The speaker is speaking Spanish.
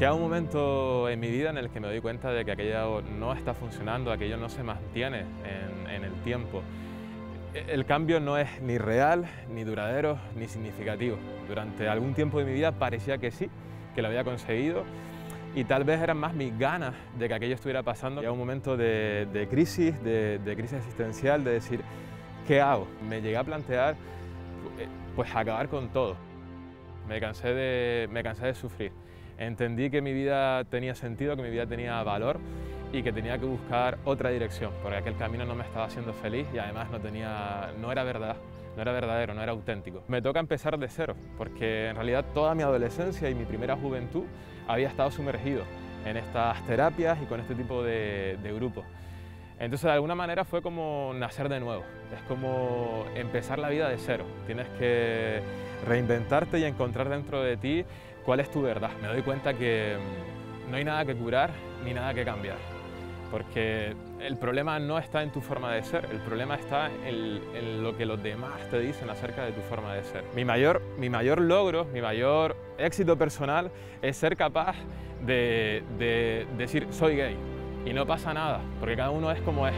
Llega un momento en mi vida en el que me doy cuenta de que aquello no está funcionando, aquello no se mantiene en, en el tiempo. El cambio no es ni real, ni duradero, ni significativo. Durante algún tiempo de mi vida parecía que sí, que lo había conseguido y tal vez eran más mis ganas de que aquello estuviera pasando. Llega un momento de, de crisis, de, de, crisis existencial, de decir, ¿qué hago? Me llegué a plantear eh, pues acabar con todo. Me cansé de, me cansé de sufrir. Entendí que mi vida tenía sentido, que mi vida tenía valor y que tenía que buscar otra dirección, porque aquel camino no me estaba haciendo feliz y además no, tenía, no era verdad, no era verdadero, no era auténtico. Me toca empezar de cero, porque en realidad toda mi adolescencia y mi primera juventud había estado sumergido en estas terapias y con este tipo de, de grupos. Entonces de alguna manera fue como nacer de nuevo, es como empezar la vida de cero. Tienes que reinventarte y encontrar dentro de ti cuál es tu verdad. Me doy cuenta que mm, no hay nada que curar ni nada que cambiar porque el problema no está en tu forma de ser, el problema está en, lo que los demás te dicen acerca de tu forma de ser. Mi mayor, mi mayor logro, mi mayor éxito personal es ser capaz de, de decir soy gay y no pasa nada, porque cada uno es como es.